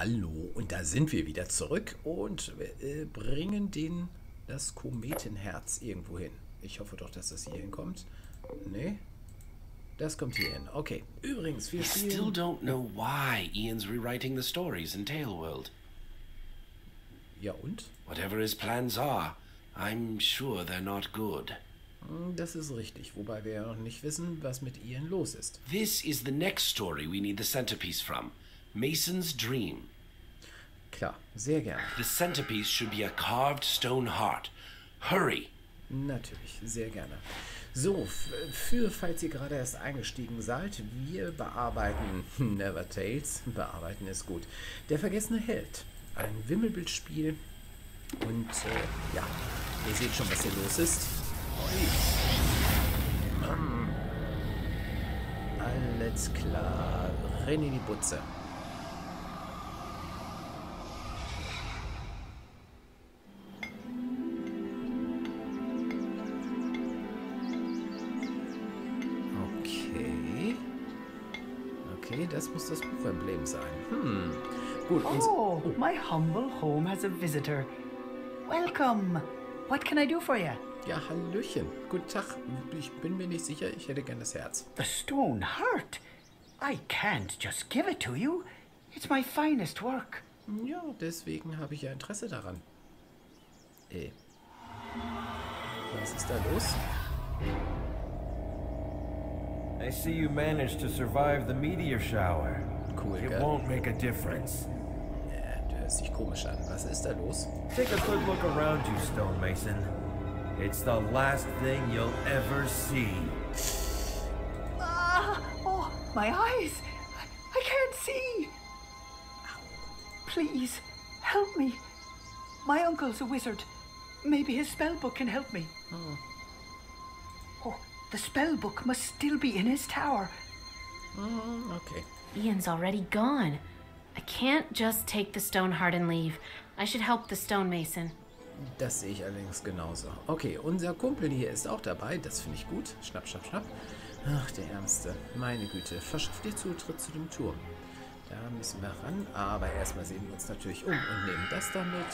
Hallo, und da sind wir wieder zurück und äh, bringen den, das Kometenherz irgendwo hin. Ich hoffe doch, dass das hier hinkommt. Nee, das kommt hier hin. Okay, übrigens, wir I still spielen... don't know why Ian's rewriting the stories in Taleworld. Ja, und? Whatever his plans are, I'm sure they're not good. Hm, Das ist richtig, wobei wir ja noch nicht wissen, was mit Ian los ist. This is the next story we need the centerpiece from Mason's Dream. Klar, sehr gerne. The centerpiece should be a carved stone heart. Hurry! Natürlich, sehr gerne. So, für, falls ihr gerade erst eingestiegen seid, wir bearbeiten Never Tales. Bearbeiten ist gut. Der vergessene Held. Ein Wimmelbildspiel. Und äh, ja, ihr seht schon, was hier los ist. Mm. Alles klar. Renn in die Butze. Okay, das muss das Buchemblem sein. Hm. Gut, und Oh, my humble home has a visitor. Welcome. What can I do for you? ja, Hallöchen. Guten Tag. Ich bin mir nicht sicher, ich hätte gern das Herz. The stone heart. I can't just give it to you. It's my finest work. Ja, deswegen habe ich ja Interesse daran. Äh. Was ist da los? I see you managed to survive the meteor shower. Cool, It gell? won't make a difference. Du hörst dich komisch an. Was ist da los? Take a good look around you, Stonemason. It's the last thing you'll ever see. Ah, oh, my eyes. I, I can't see. Please, help me. My uncle's a wizard. Maybe his spell book can help me. Oh, the spell book must still be in his tower. Hm, okay. Ian's already gone. I can't just take the stone heart and leave. I should help the stonemason. Das sehe ich allerdings genauso. Okay, unser Kumpel hier ist auch dabei. Das finde ich gut. Schnapp, schnapp, schnapp. Ach, der Ärmste. Meine Güte. Verschafft dir Zutritt zu dem Turm. Da müssen wir ran. Aber erstmal sehen wir uns natürlich um und nehmen das damit.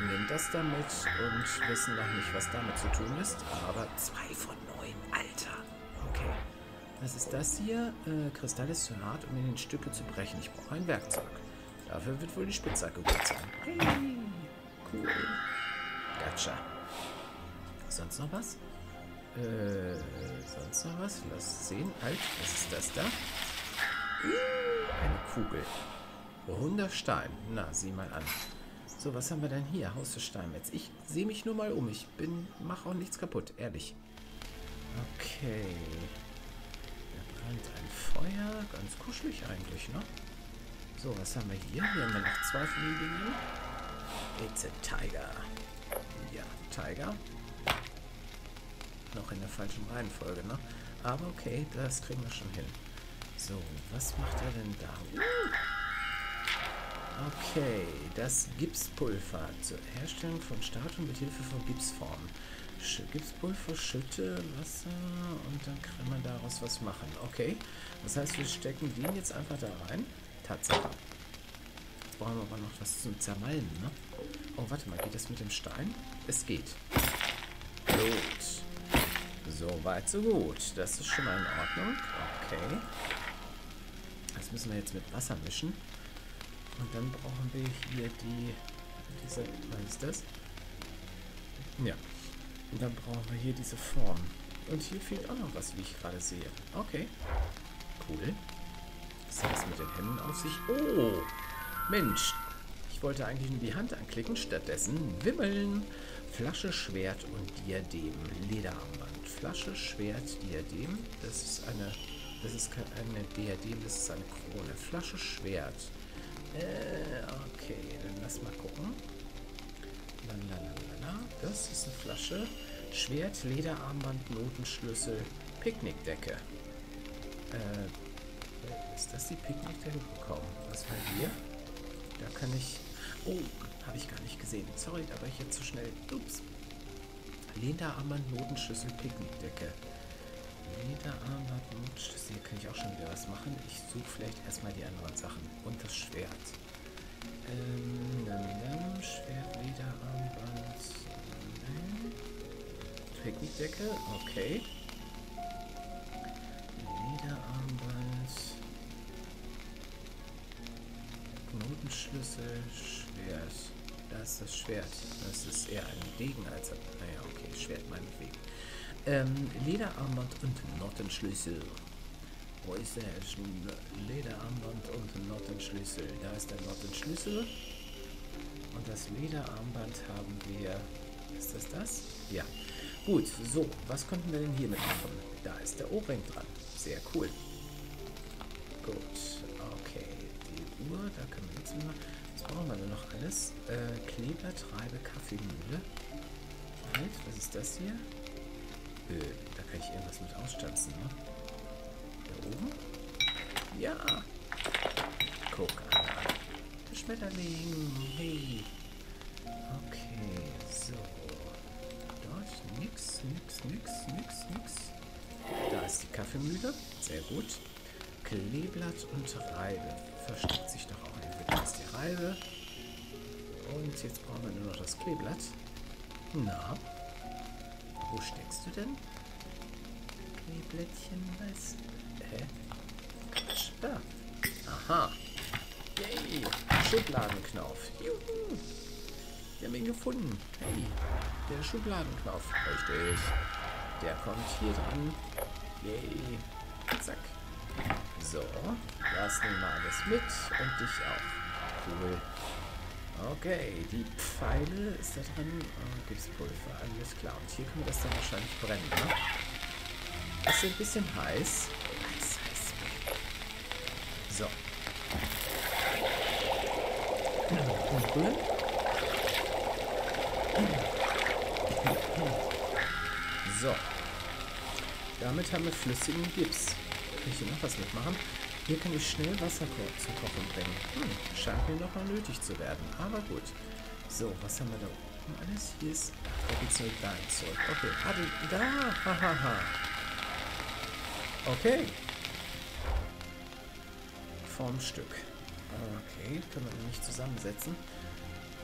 Nehmen das damit und wissen noch nicht, was damit zu tun ist. Aber zwei von. Alter. Okay. Was ist das hier? Äh, Kristall ist zu hart, um ihn in Stücke zu brechen. Ich brauche ein Werkzeug. Dafür wird wohl die Spitzhacke gut sein. Hey, cool. Gotcha. Sonst noch was? Äh, sonst noch was? Lass sehen. Halt, was ist das da? Eine Kugel. Runder Stein. Na, sieh mal an. So, was haben wir denn hier? Haus des Steinmetz. Ich sehe mich nur mal um. Ich bin, mach auch nichts kaputt, ehrlich. Okay. Da brennt ein Feuer. Ganz kuschelig eigentlich, ne? So, was haben wir hier? Hier haben wir noch zwei von den. It's a Tiger. Ja, Tiger. Noch in der falschen Reihenfolge, ne? Aber okay, das kriegen wir schon hin. So, was macht er denn da? Okay, das Gipspulver zur Herstellung von Statuen mit Hilfe von Gipsformen. Sch Gipspulver, Schütte, Wasser und dann kann man daraus was machen. Okay, das heißt, wir stecken den jetzt einfach da rein. Tatsache. Jetzt brauchen wir aber noch was zum Zermalmen, ne? Oh, warte mal, geht das mit dem Stein? Es geht. Gut. So weit, so gut. Das ist schon mal in Ordnung. Okay. Das müssen wir jetzt mit Wasser mischen. Und dann brauchen wir hier die... Diese... Was ist das? Ja. Und dann brauchen wir hier diese Form. Und hier fehlt auch noch was, wie ich gerade sehe. Okay. Cool. Was hat das mit den Händen auf sich? Oh! Mensch! Ich wollte eigentlich nur die Hand anklicken, stattdessen Wimmeln. Flasche, Schwert und Diadem. Lederarmband. Flasche, Schwert, Diadem. Das ist eine... Das ist keine Diadem, das ist eine Krone. Flasche, Schwert. Äh, okay, dann lass mal gucken. Lalalala. Das ist eine Flasche. Schwert, Lederarmband, Notenschlüssel, Picknickdecke. Äh, ist das die Picknickdecke bekommen? Was war hier? Da kann ich... Oh, habe ich gar nicht gesehen. Sorry, da war ich jetzt zu schnell. Ups. Lederarmband, Notenschlüssel, Picknickdecke. Lederarmband, Notenschlüssel. Hier kann ich auch schon wieder was machen. Ich suche vielleicht erstmal die anderen Sachen. Und das Schwert. Ähm, nam, nam, Schwert, Lederarmband. Picknickdecke, okay. Lederarmband. Knotenschlüssel, Schwert. Da ist das Schwert. Das ist eher ein Degen als ein... Naja, okay, Schwert meinetwegen. Ähm, Lederarmband und Nottenschlüssel. Wo ist der Lederarmband und Nottenschlüssel? Da ist der Nottenschlüssel. Und das Lederarmband haben wir... Ist das das? Ja. Gut, so. Was könnten wir denn hier mitmachen? Da ist der Ohrring dran. Sehr cool. Gut, okay. Die Uhr, da können wir nichts mehr machen. Was brauchen wir denn noch alles? Äh, Kleber, Treibe, Kaffeemühle. Halt, was ist das hier? Äh, da kann ich irgendwas mit ausstanzen, ne? Da oben? Ja! Guck. Der Schmetterling. Hey. Nix, nix, nix, nix. Da ist die Kaffeemühle. Sehr gut. Kleeblatt und Reibe. Versteckt sich doch auch entweder ist die Reibe. Und jetzt brauchen wir nur noch das Kleeblatt. Na, wo steckst du denn? Kleeblättchen, was? Hä? Quatsch, da. Aha. Yay, Schubladenknauf. Juhu. Wir haben ihn gefunden. Hey, der Schubladenknauf. Richtig. Der kommt hier dran. Yay. Zack. So, das nehmen wir alles mit und dich auch. Cool. Okay, die Pfeile ist da drin. Oh, Gipspulver, alles klar. Und hier können wir das dann wahrscheinlich brennen, ne? Ist ein bisschen heiß. Heiß, heiß. So. Umrühren. So. Damit haben wir flüssigen Gips. Kann ich hier noch was mitmachen? Hier kann ich schnell Wasser ko zum Kochen bringen. Hm, scheint mir noch mal nötig zu werden. Aber gut. So, was haben wir da oben alles? Hier ist... Da geht's nur dahin zurück. Okay, ah, da. Hahaha. Ha, ha. Okay. Formstück. Okay, können wir nicht zusammensetzen.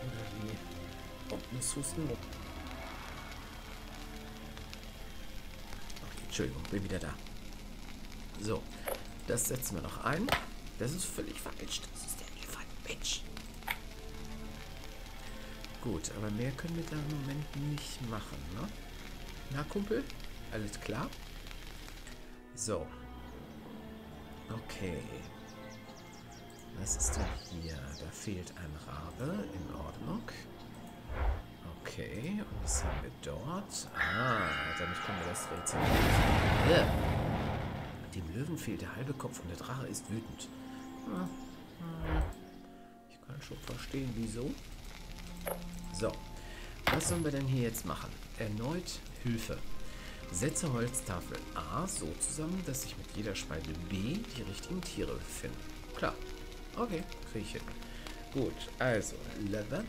Oder wie... Oh, muss husten. Entschuldigung, bin wieder da. So, das setzen wir noch ein. Das ist völlig falsch. Das ist der Elefant, Mensch. Gut, aber mehr können wir da im Moment nicht machen, ne? Na, Kumpel? Alles klar? So. Okay. Was ist denn hier? Da fehlt ein Rabe. In Ordnung. Okay. Und was haben wir dort? Ah, damit können wir das Rätsel lösen. Dem Löwen fehlt der halbe Kopf und der Drache ist wütend. Ich kann schon verstehen, wieso. So. Was sollen wir denn hier jetzt machen? Erneut Hilfe. Setze Holztafel A so zusammen, dass sich mit jeder Spalte B die richtigen Tiere befinden. Klar. Okay, kriege ich hin. Gut, also, Leather.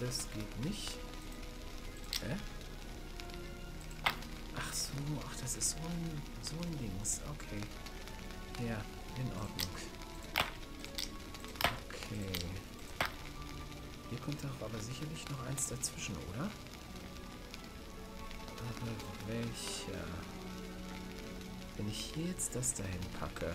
Das geht nicht. Hä? Ach so, ach, das ist so ein, so ein Dings. Okay. Ja, in Ordnung. Okay. Hier kommt doch aber sicherlich noch eins dazwischen, oder? Aber welcher? Wenn ich hier jetzt das dahin packe.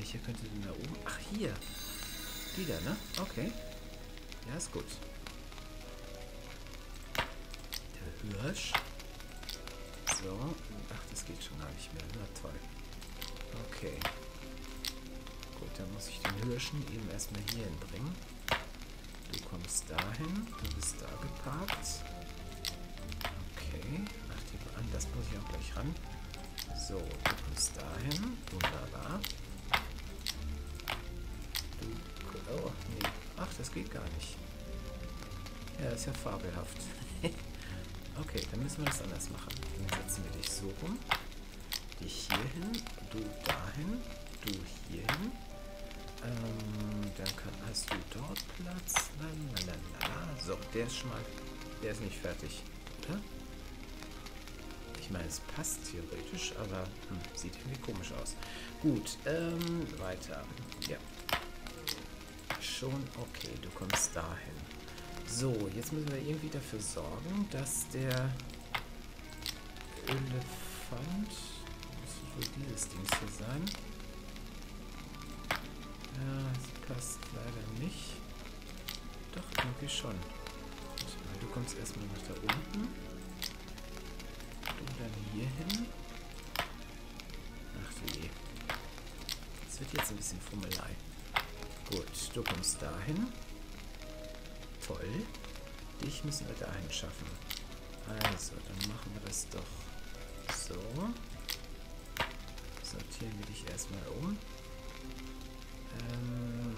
Welcher könnte denn da oben? Ach, hier. Die da, ne? Okay. Ja, ist gut. Der Hirsch. So. Ach, das geht schon gar nicht mehr. Na toll. Okay. Gut, dann muss ich den Hirschen eben erstmal hier hinbringen. Du kommst dahin. Du bist da geparkt. Okay. Ach, die, an das muss ich auch gleich ran. So, du kommst dahin. Wunderbar. Oh, nee. Ach, das geht gar nicht. Ja, ist ja fabelhaft. okay, dann müssen wir das anders machen. Dann setzen wir dich so rum. Dich hier hin. Du dahin. Du hier hin. Ähm, dann kann, hast du dort Platz. Lalalala. So, der ist schon mal. Der ist nicht fertig, oder? Ich Ich meine, es passt theoretisch, aber hm, sieht irgendwie komisch aus. Gut, ähm, weiter. Ja. Schon okay, du kommst dahin. So, jetzt müssen wir irgendwie dafür sorgen, dass der Elefant... Muss wohl dieses Ding hier sein. Ja, das passt leider nicht. Doch, irgendwie schon. Du kommst erstmal nach da unten. Und dann hier hin. Ach je. Das wird jetzt ein bisschen Fummelei. Gut, du kommst dahin. Toll. Dich müssen wir dahin schaffen. Also, dann machen wir das doch so. Sortieren wir dich erstmal um. Ähm,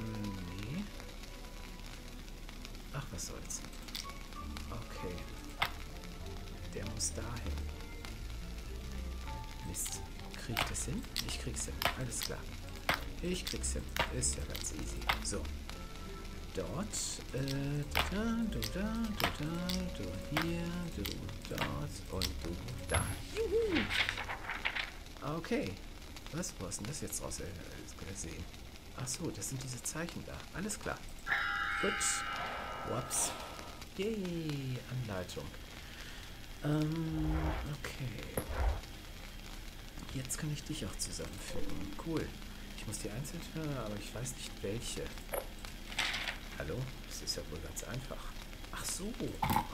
nee. Ach, was soll's. Okay. Der muss dahin. Mist. Krieg ich das hin? Ich krieg's hin. Alles klar. Ich krieg's hin. Ist ja ganz easy. So. Dort. Äh, da, du da, du da, du hier, du dort und du da. Juhu! Okay. Was? Wo hast denn das jetzt raus äh, gesehen? Ach so, das sind diese Zeichen da. Alles klar. Gut. Whoops. Yay, Anleitung. Ähm, okay. Jetzt kann ich dich auch zusammenfügen. Cool. Ich muss die einzeln aber ich weiß nicht welche. Hallo? Das ist ja wohl ganz einfach. Ach so.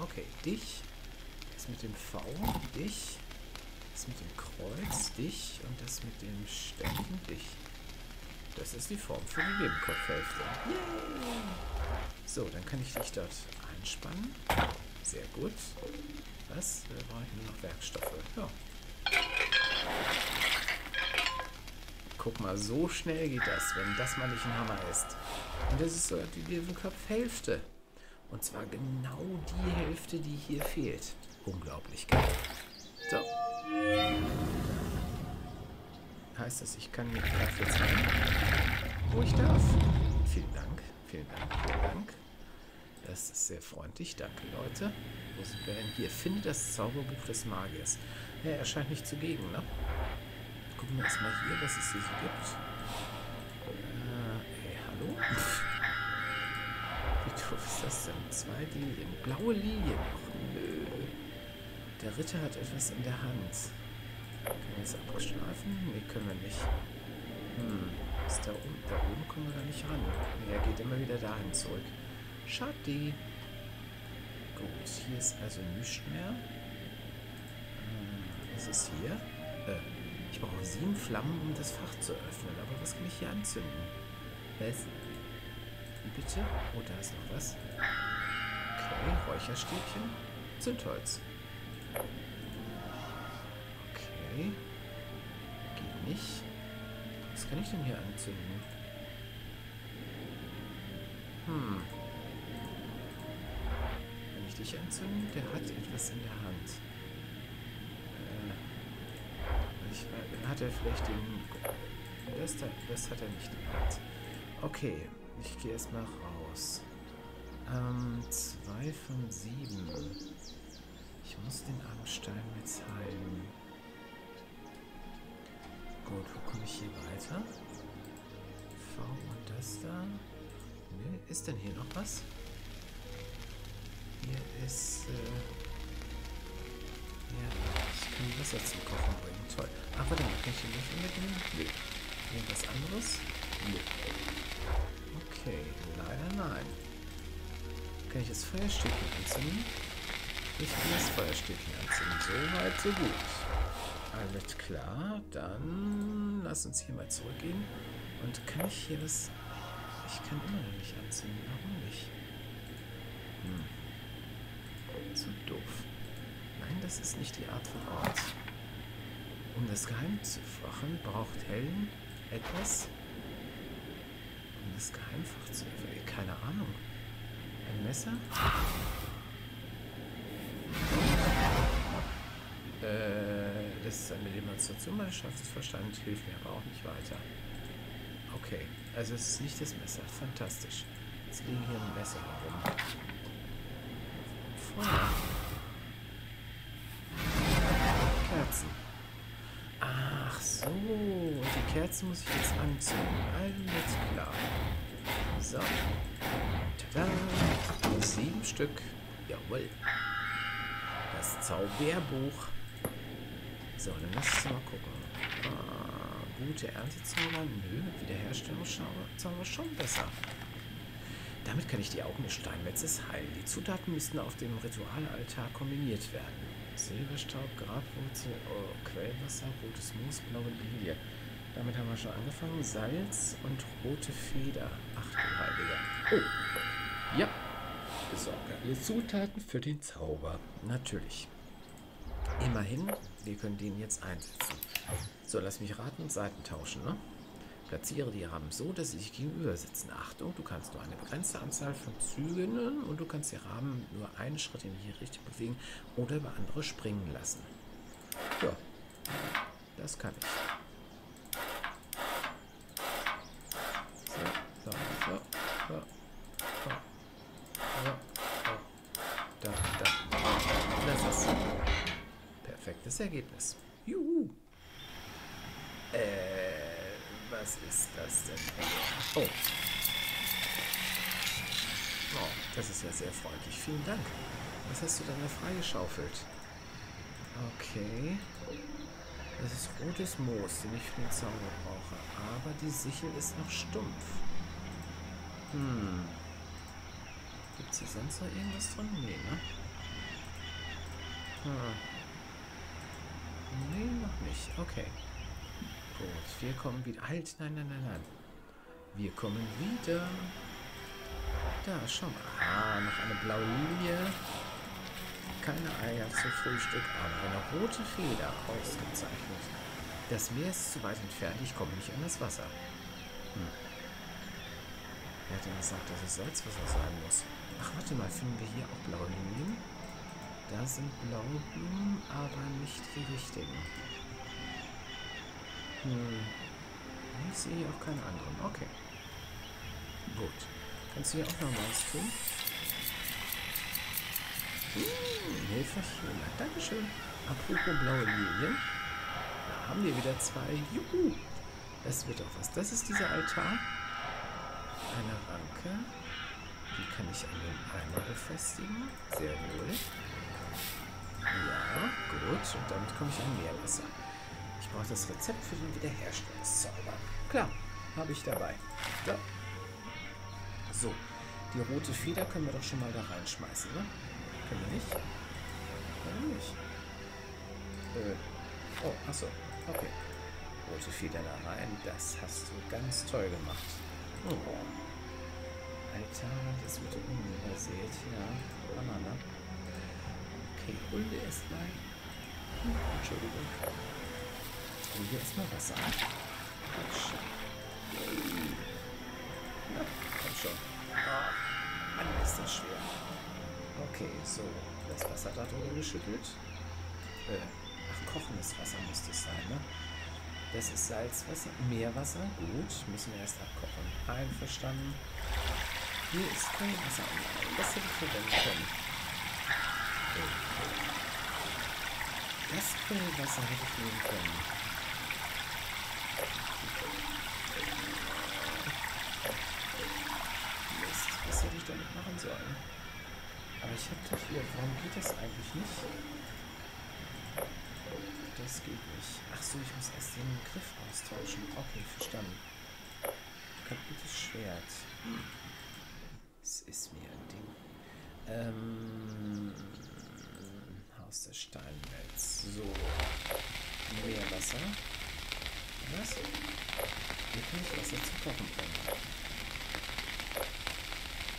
Okay, dich. Das mit dem V. Dich. Das mit dem Kreuz. Dich. Und das mit dem Ständen. Dich. Das ist die Form für die Nebenkopfhälfte. So, dann kann ich dich dort einspannen. Sehr gut. Was? Wir brauchen nur noch Werkstoffe. Ja. Guck mal, so schnell geht das, wenn das mal nicht ein Hammer ist. Und das ist so die Nebenkopfhälfte. Und zwar genau die Hälfte, die hier fehlt. Unglaublich geil. So. Heißt das, ich kann mir dafür zeigen, wo ich darf? Vielen Dank, vielen Dank, vielen Dank. Das ist sehr freundlich. Danke, Leute. Wo sind wir denn hier? Finde das Zauberbuch des Magiers. Ja, er scheint nicht zugegen, ne? Gucken wir erstmal hier, was es hier so gibt. Äh, hey, hallo? Wie doof ist das denn? Zwei Lilien. Blaue Lilien. Och, nö. Der Ritter hat etwas in der Hand. Können wir es abstreifen? Nee, können wir nicht. Hm. Ist da, oben, da oben kommen wir da nicht ran. Nee, er geht immer wieder dahin zurück. Schade. Gut, hier ist also nichts mehr. Hm, ist es hier? Ich brauche sieben Flammen, um das Fach zu öffnen. Aber was kann ich hier anzünden? Was? Wie bitte? Oh, da ist noch was. Okay, Räucherstäbchen. Zündholz. Okay. Geht nicht. Was kann ich denn hier anzünden? Hm. Kann ich dich anzünden? Der hat etwas in der Hand. Äh, ich, hat er vielleicht den... Das, da, das hat er nicht Hand. Okay, ich gehe erstmal raus. Ähm, zwei von sieben. Ich muss den armen Stein jetzt heilen. Gut, wo komme ich hier weiter? V und das da. Ne, ist denn hier noch was? Hier ist, äh... Kann Wasser zum Kochen bringen. Toll. Ach, warte mal, kann ich den Löffel mitnehmen? Nö. Irgendwas anderes? Nö. Okay, leider nein. Kann ich das Feuerstäbchen anzünden? Ich kann das Feuerstäbchen anzünden. So weit, so gut. Alles klar, dann lass uns hier mal zurückgehen. Und kann ich hier das... Ich kann immer noch nicht anzünden. Warum nicht? Hm. So doof. Nein, das ist nicht die Art von Ort. Um das Geheim zu fachen, braucht Helen etwas, um das Geheimfach zu öffnen. Keine Ahnung. Ein Messer? Äh, das ist eine Demonstration meines Schaffensverstandes, hilft mir aber auch nicht weiter. Okay, also es ist nicht das Messer. Fantastisch. Jetzt liegen hier ein Messer herum. Feuer. Kerzen. Ach so, und die Kerzen muss ich jetzt anzünden. Alles klar. So. Tada. Sieben Stück. Jawohl. Das Zauberbuch. So, dann lass uns mal gucken. Ah, gute Erntezauber? Nö, Wiederherstellungszauber schon besser. Damit kann ich die Augen des Steinmetzes heilen. Die Zutaten müssten auf dem Ritualaltar kombiniert werden. Silberstaub, Grabwurzel, oh, Quellwasser, rotes Moos, blaue Lilie. Damit haben wir schon angefangen. Salz und rote Feder. Ach Heiliger. Oh, ja. Besorge alle Zutaten für den Zauber. Natürlich. Immerhin, wir können den jetzt einsetzen. So, lass mich raten, Seiten tauschen, ne? Platziere die Rahmen so, dass sie sich gegenüber sitzen. Achtung, du kannst nur eine begrenzte Anzahl von Zügen und du kannst die Rahmen nur einen Schritt in die Richtung bewegen oder über andere springen lassen. Ja, das kann ich. So, so, so, so. Da, da. Das ist perfektes Ergebnis. Juhu. Äh was ist das denn? Oh. Oh, das ist ja sehr freundlich. Vielen Dank. Was hast du denn da freigeschaufelt? Okay. Das ist rotes Moos, den ich für den Zauber brauche. Aber die Sichel ist noch stumpf. Hm. Gibt es hier sonst noch irgendwas drin? Nee, ne? Hm. Nee, noch nicht. Okay. Gut, wir kommen wieder. Halt, nein, nein, nein, nein. Wir kommen wieder. Da, schau mal. Ah, noch eine blaue Linie. Keine Eier zu Frühstück, aber eine rote Feder. Ausgezeichnet. Das Meer ist zu weit entfernt. Ich komme nicht an das Wasser. Hm. Wer hat denn gesagt, dass es Salzwasser sein muss? Ach, warte mal. Finden wir hier auch blaue Linien? Da sind blaue Blumen, aber nicht die richtigen. Hm. Ich sehe hier auch keine anderen. Okay. Gut. Kannst du hier auch noch was tun? Hm, Hilferchen. Dankeschön. Apropos blaue Lilien. Da haben wir wieder zwei. Juhu. Das wird auch was. Das ist dieser Altar. Eine Ranke. Die kann ich an den Eimer befestigen. Sehr wohl. Ja, gut. Und damit komme ich an Meerwasser. Ich brauche das Rezept für den Wiederherstellungszauber. Klar, habe ich dabei. Ja. So, die rote Feder können wir doch schon mal da reinschmeißen, ne? Können wir nicht? Können wir nicht. Äh, oh, achso, okay. Rote Feder da rein, das hast du ganz toll gemacht. Oh. Alter, das wird unten übersät, ja. Banane. Okay, dir erstmal. Hm, Entschuldigung. Und hier ist mal Wasser. Komm schon. Na, komm schon. Oh, Mann, ist das schwer. Okay, so. Das Wasser da drüber geschüttelt. Äh, ach, kochendes Wasser muss das sein, ne? Das ist Salzwasser. Meerwasser. Gut. Müssen wir erst abkochen. Einverstanden. Hier ist kein Wasser. Das hätte ich verwenden können. Das Quellwasser hätte ich nehmen können. Damit machen sollen. Aber ich habe doch hier, warum geht das eigentlich nicht? Das geht nicht. Ach so, ich muss erst den Griff austauschen. Okay, verstanden. Kaputtes Schwert. Es ist mir ein Ding. Ähm, Haus der Steinmetz. So. Meerwasser. Was? Hier kann ich Wasser zu kochen bringen.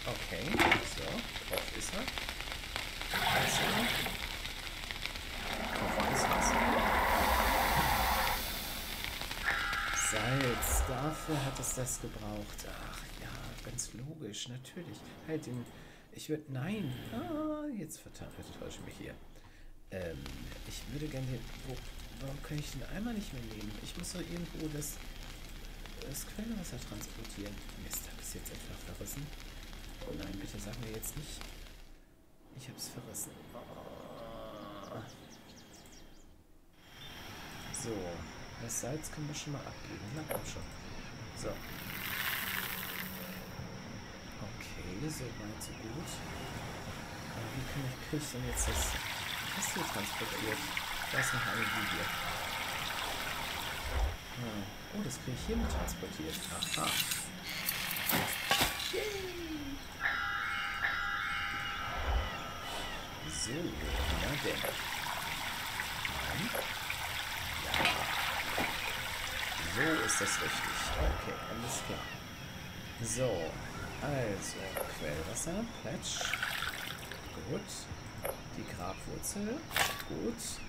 Okay, so, drauf ist er. Wasser. Kochendes Wasser. Salz, dafür hat es das gebraucht. Ach ja, ganz logisch, natürlich. Halt den. Ich würde. Nein! Ah, jetzt vertäusche ich mich hier. Ähm, ich würde gerne den. Wo, warum kann ich den einmal nicht mehr nehmen? Ich muss doch irgendwo das, das Quellwasser transportieren. Mist, habe ich jetzt einfach verrissen. Oh nein, bitte sag mir jetzt nicht. Ich hab's verrissen. So, das Salz können wir schon mal abgeben. Na komm schon. So. Okay, so weit, so gut. Aber wie kann ich, kriege ich denn jetzt das, das hier transportiert? Da ist noch eine Linie. Hm. Oh, das kriege ich hier mit transportiert. Aha. So, na denn. Nein. Ja. So ist das richtig. Okay, alles klar. So, also, Quellwasser, Plätsch. Gut. Die Grabwurzel. Gut.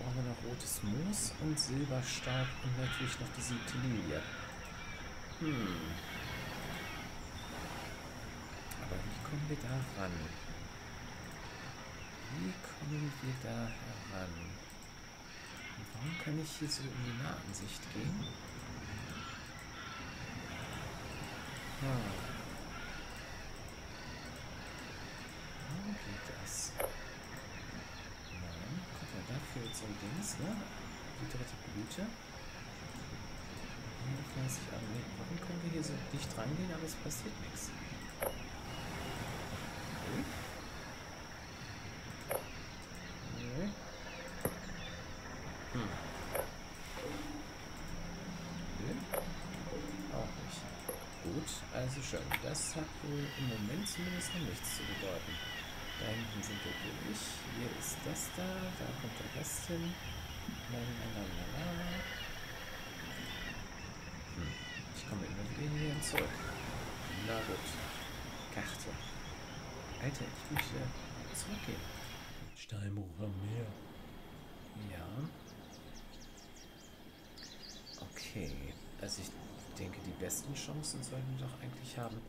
Brauchen wir noch rotes Moos und Silberstaub und natürlich noch die siebte Lilie. Hm. Aber wie kommen wir da ran? Wie kommen wir da heran? Und warum kann ich hier so in die Nahansicht gehen? Hm. Warum geht das? Jetzt so ein Dings, ne? Die dritte Blüte. Hier weiß ich aber nicht. Warum können wir hier so dicht reingehen, aber es passiert nichts? Okay. Nee. Hm. Nee. Auch nicht. Gut, also schön. Das hat wohl im Moment zumindest noch nichts zu bedeuten. Da hinten sind wir durch. Hier ist das da. Da kommt der Rest hin. Hm. Ich komme immer wieder hierhin zurück. Na gut. Karte. Alter, ich will wieder zurückgehen. Steinbruch am Meer. Ja. Okay. Also ich denke, die besten Chancen sollten wir doch eigentlich haben,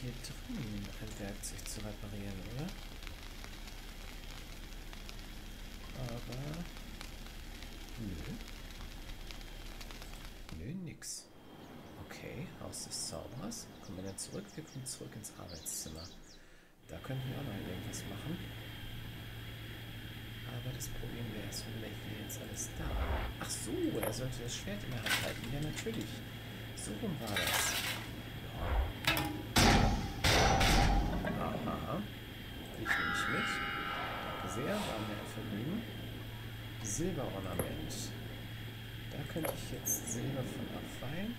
hier drin ein Werkzeug zu reparieren, oder? Aber... Nö. Nö, nix. Okay, Haus des Zauberers. Kommen wir dann zurück? Wir kommen zurück ins Arbeitszimmer. Da könnten wir auch noch irgendwas machen. Aber das Problem wäre, es wäre hier jetzt alles da. Ach so, er sollte das Schwert in der Hand halten. Ja, natürlich. So rum war das. Aha. Ich nehme mich mit. Danke sehr, war mir. Silberornament. Da könnte ich jetzt Silber von abfeilen.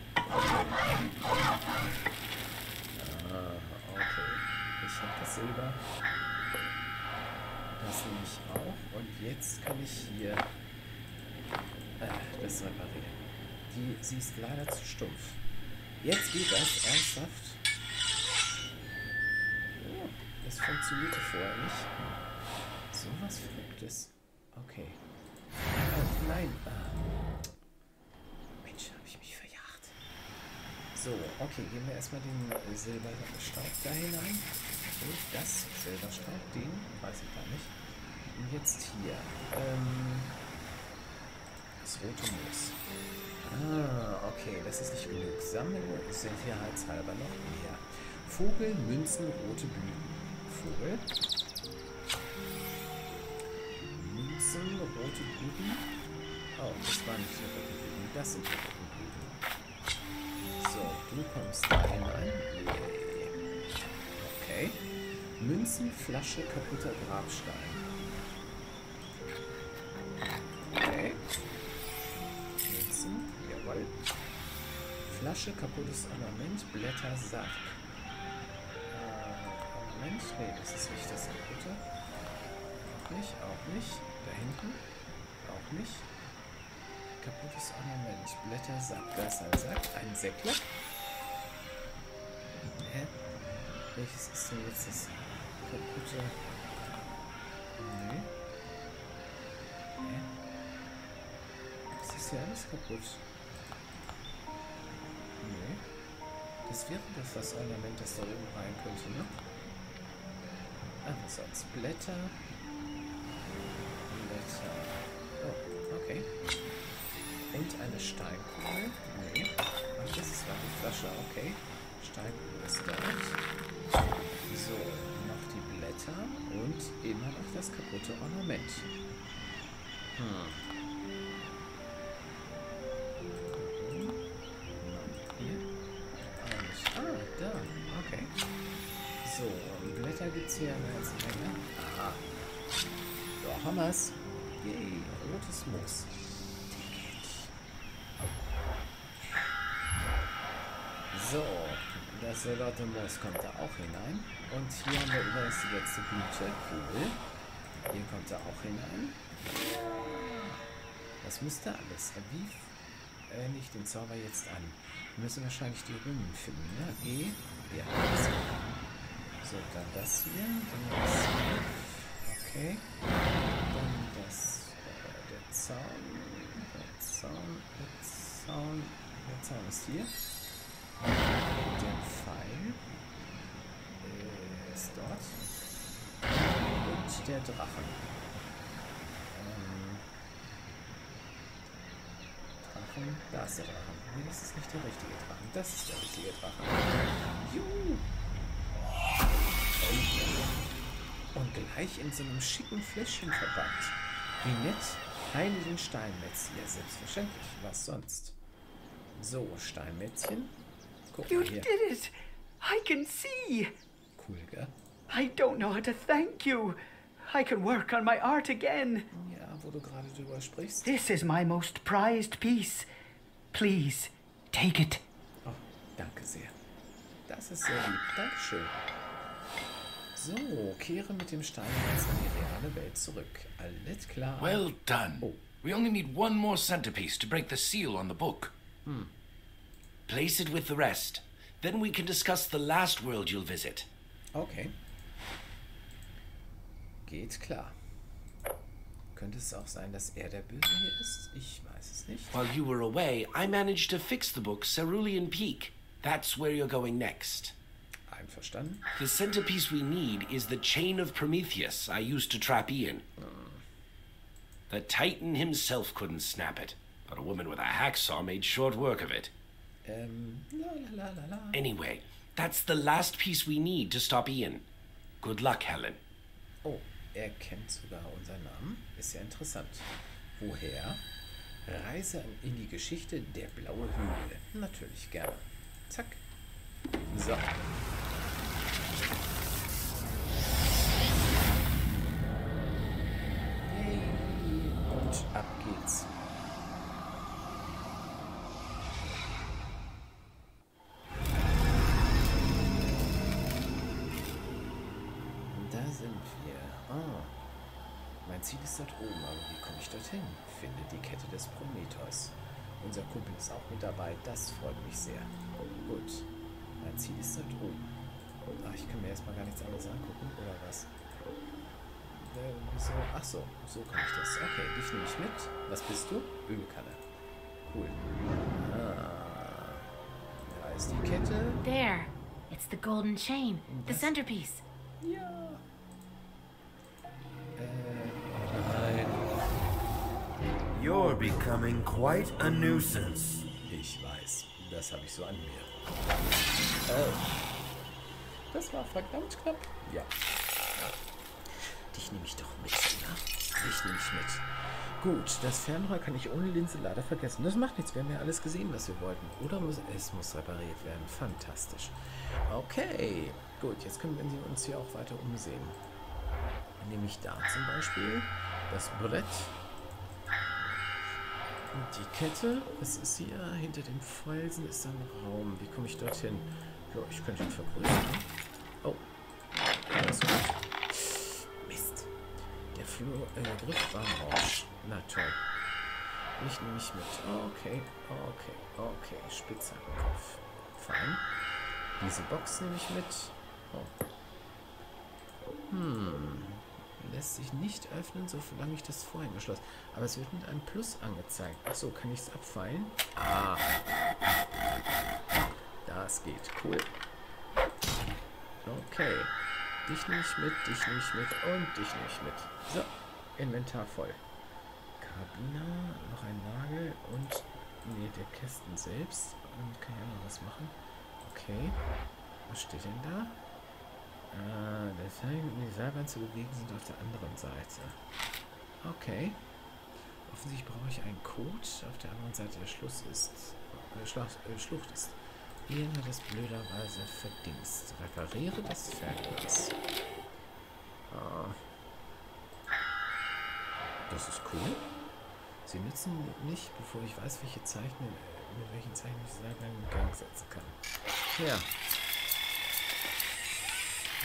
Ah, okay. Ich habe das Silber. Das nehme ich auch. Und jetzt kann ich hier äh, das reparieren. Die, sie ist leider zu stumpf. Jetzt geht das ernsthaft. Oh, das funktionierte vorher nicht. So was Verrücktes. Okay. Oh, nein. Ah. Mensch, habe ich mich verjagt. So, okay, geben wir erstmal den Silberstaub da hinein. Und das Silberstaub, den weiß ich gar nicht. Und jetzt hier. Ähm, das rote Moos. Ah, okay, das ist nicht genug. Sammeln sicherheitshalber noch mehr. Vogel, Münzen, rote Blüten. Vogel. Münzen, rote Blüten. Oh, das waren nicht roten Blüten. Das sind roten Blüten. So, du kommst da hinein. Okay. Münzen, Flasche, kaputter Grabstein. Okay. Münzen, jawohl. Flasche, kaputtes Ornament, Blätter, Sack. Äh, Ornament? Nee, das ist nicht das kaputte. Auch nicht, auch nicht. Da hinten? Auch nicht. Kaputtes Ornament, Blätter, Sack. Ist ein Säckler. Hä? Welches ist denn jetzt das kaputte? Nee. Hä? Das ist ja alles kaputt. Nee. Das wäre doch das Ornament, das da oben rein könnte, ne? Ah, sonst? Blätter. Blätter. Und eine Steinkugel. Nee. Ach, das ist die Flasche, okay. Steinkugel ist dort. So, noch die Blätter und immer noch das kaputte Ornament. Hm. Hier? Ah, da. Okay. So, Blätter gibt's hier eine ganze Menge. Aha. So, Hammers. Rotes Moos. So, das rote Moos kommt da auch hinein. Und hier haben wir übrigens die letzte. Cool. Hier kommt er auch hinein. Das müsste alles. Wie wende ich den Zauber jetzt an? Wir müssen wahrscheinlich die Runen finden, ne? E? Ja, das So, dann das hier. Dann das hier. Okay. Dann das. Der Zaun. Der Zaun. Der Zaun. Der Zaun ist hier. Der Pfeil ist dort. Und der Drachen. Ähm, Drachen. Da ist der Drachen. Nee, das ist nicht der richtige Drachen. Das ist der richtige Drachen. Juhu. Und gleich in so einem schicken Fläschchen verpackt. Wie nett. Heiligen Steinmetz hier, selbstverständlich. Was sonst? So, Steinmätzchen. Guck You mal hier. did it! I can see! Cool, gell? I don't know how to thank you. I can work on my art again. Ja, wo du gerade drüber sprichst. This is my most prized piece. Please, take it. Oh, danke sehr. Das ist sehr lieb. Dankeschön. So, kehre mit dem Steinmetz in die reale Welt zurück. Alles klar. Well done. Oh. We only need one more centerpiece to break the seal on the book. Place it with the rest. Then we can discuss the last world you'll visit. Okay. Geht klar. Könnte es auch sein, dass er der Böse hier ist? Ich weiß es nicht. While you were away, I managed to fix the book Cerulean Peak. That's where you're going next. Einverstanden? The centerpiece we need is the Chain of Prometheus I used to trap Ian. The Titan himself couldn't snap it, but a woman with a hacksaw made short work of it. Ähm, la la la. Anyway, that's the last piece we need to stop Ian. Good luck, Helen. Oh, er kennt sogar unseren Namen. Ist ja interessant. Woher? Reise in die Geschichte der blaue Hügel. Natürlich gerne. Zack. So. Ab geht's. Da sind wir. Ah. Mein Ziel ist dort oben, aber wie komme ich dorthin? Finde die Kette des Prometheus. Unser Kumpel ist auch mit dabei, das freut mich sehr. Gut. Mein Ziel ist dort oben. Ach, ich kann mir erstmal gar nichts anderes angucken, oder was? Äh, wieso? Ach so, so kann ich das. Okay, dich nehme ich mit. Was bist du? Ölkanne. Cool. Ah. Da ist die Kette. There. It's the golden chain, the centerpiece. Ja. Äh, nein. You're becoming quite a nuisance. Ich weiß. Das habe ich so an mir. Oh. Das war verdammt knapp. Ja. Dich nehme ich doch mit, ja? Nehme ich mit. Gut, das Fernrohr kann ich ohne Linse leider vergessen. Das macht nichts, wir haben ja alles gesehen, was wir wollten. Oder muss, es muss repariert werden. Fantastisch. Okay, gut, jetzt können wir uns hier auch weiter umsehen. Nämlich da zum Beispiel das Brett. Und die Kette, was ist hier? Hinter dem Felsen ist ein Raum. Wie komme ich dorthin? Ja, ich könnte ihn vergrößern. Oh, alles gut. Flur, äh, der Griff war im Rausch. Na toll. Ich nehme mich mit. Okay, okay, okay. Spitzhackenkopf. Fein. Diese Box nehme ich mit. Oh. Hm. Lässt sich nicht öffnen, solange ich das vorhin geschlossen Aber es wird mit einem Plus angezeigt. Achso, kann ich es abfeilen? Ah. Das geht. Cool. Okay. Dich ich mit, dich ich mit und dich ich mit. So. Inventar voll. Karabiner, noch ein Nagel und... Nee, der Kästen selbst. Und kann ich auch noch was machen? Okay. Was steht denn da? Äh, der Seil und die Seilbahn zu bewegen sind auf der anderen Seite. Okay. Offensichtlich brauche ich einen Code. Auf der anderen Seite der Schluss ist... Äh, Schlucht, äh, Schlucht ist... Hat das blöderweise verdingst. Repariere das Fernglas. Ah. Das ist cool. Sie nützen nicht, bevor ich weiß, welche Zeichen, mit welchen Zeichen ich selber in Gang setzen kann. Ja.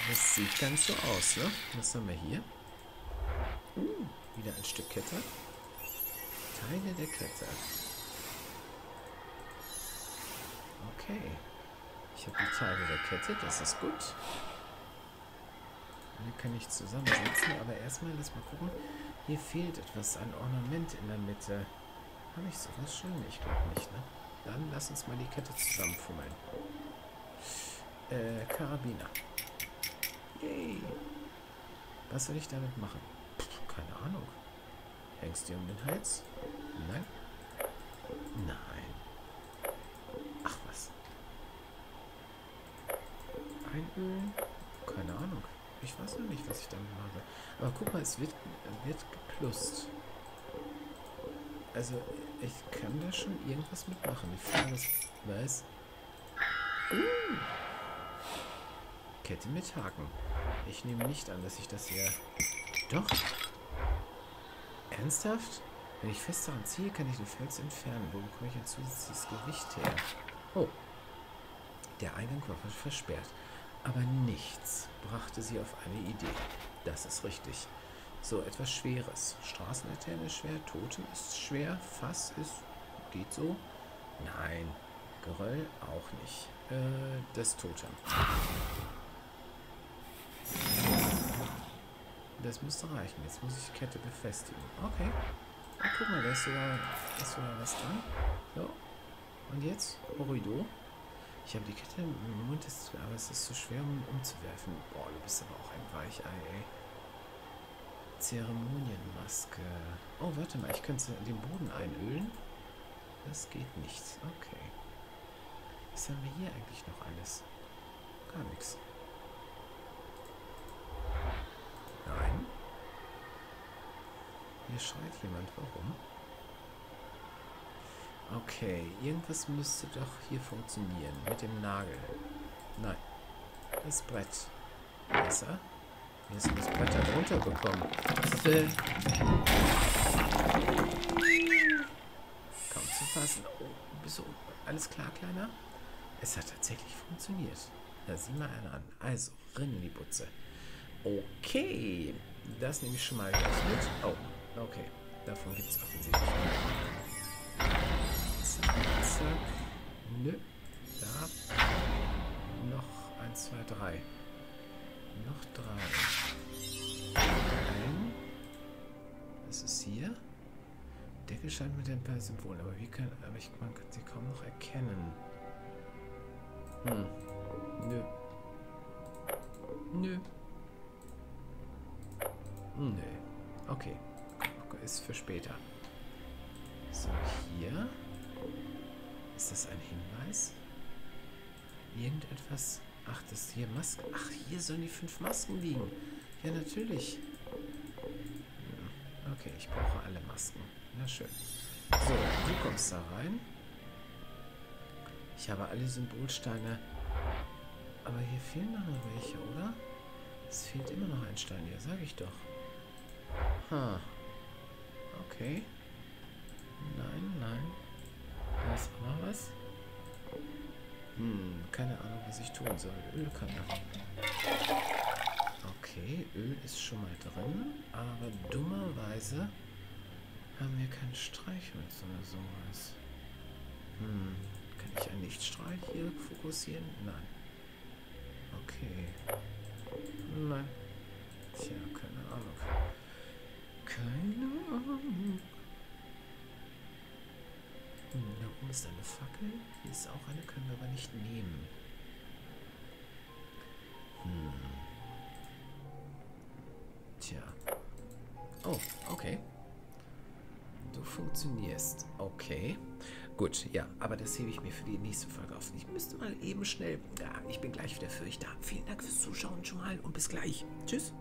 Das sieht ganz so aus, ne? Was haben wir hier? Uh, wieder ein Stück Kette. Teile der Kette. Okay. Ich habe die der Kette, das ist gut. Hier kann ich zusammensetzen, aber erstmal lass mal gucken. Hier fehlt etwas an Ornament in der Mitte. Habe ich sowas schon? Ich glaube nicht, ne? Dann lass uns mal die Kette zusammenfummeln. Äh, Karabiner. Yay. Was soll ich damit machen? Puh, keine Ahnung. Hängst du um den Hals? Nein. Nein. Ach was. Einölen? Keine Ahnung. Ich weiß noch nicht, was ich damit mache. Aber guck mal, es wird, wird geplust. Also, ich kann da schon irgendwas mitmachen. Die Frage ist, was? Uh. Kette mit Haken. Ich nehme nicht an, dass ich das hier... Doch. Ernsthaft? Wenn ich fest daran ziehe, kann ich den Fels entfernen. Wo bekomme ich ein zusätzliches Gewicht her? Oh. Der Eingang war versperrt. Aber nichts brachte sie auf eine Idee. Das ist richtig. So etwas Schweres. Straßenlaterne ist schwer, Totem ist schwer, Fass ist... geht so? Nein. Geröll auch nicht. Äh, das Totem. Das müsste reichen. Jetzt muss ich die Kette befestigen. Okay. Oh, guck mal, da ist sogar, ist sogar was dran. So. Und jetzt? Horido. Ich habe die Kette im Mund, aber es ist zu schwer, um umzuwerfen. Boah, du bist aber auch ein Weichei, ey. Zeremonienmaske. Oh, warte mal, ich könnte den Boden einölen. Das geht nicht. Okay. Was haben wir hier eigentlich noch alles? Gar nichts. Nein. Hier schreit jemand. Warum? Okay, irgendwas müsste doch hier funktionieren. Mit dem Nagel. Nein. Das Brett. Besser. Wir müssen das Brett da drunter bekommen. Äh. Kaum zu fassen. Oh, bist du alles klar, Kleiner? Es hat tatsächlich funktioniert. Da sieh mal einen an. Also, rein in die Butze. Okay. Das nehme ich schon mal gleich mit. Oh, okay. Davon gibt es offensichtlich Zack, zack. Nö. Da. Noch eins, zwei, drei. Noch drei. Ein. Was ist hier? Deckel scheint mit ein paar Symbolen, aber wie kann. Aber ich, man kann sie kaum noch erkennen. Hm. Nö. Nö. Nö. Okay. Ist für später. So, hier. Ist das ein Hinweis? Irgendetwas. Ach, das hier Masken. Ach, hier sollen die fünf Masken liegen. Ja, natürlich. Okay, ich brauche alle Masken. Na schön. So, du kommst da rein. Ich habe alle Symbolsteine. Aber hier fehlen noch welche, oder? Es fehlt immer noch ein Stein hier, sage ich doch. Ha. Okay. Nein, ist auch noch was. Hm, keine Ahnung, was ich tun soll. Ölkanne. Okay, Öl ist schon mal drin, aber dummerweise haben wir kein Streichholz oder sowas. Hm, kann ich einen Lichtstrahl hier fokussieren? Nein. Okay. Nein. Tja, keine Ahnung. Keine Ahnung. Hm, da oben ist eine Fackel. Hier ist auch eine, können wir aber nicht nehmen. Hm. Tja. Oh, okay. Du funktionierst. Okay. Gut, ja, aber das hebe ich mir für die nächste Folge auf. Ich müsste mal eben schnell... Ja, ich bin gleich wieder für euch da. Vielen Dank fürs Zuschauen schon mal und bis gleich. Tschüss.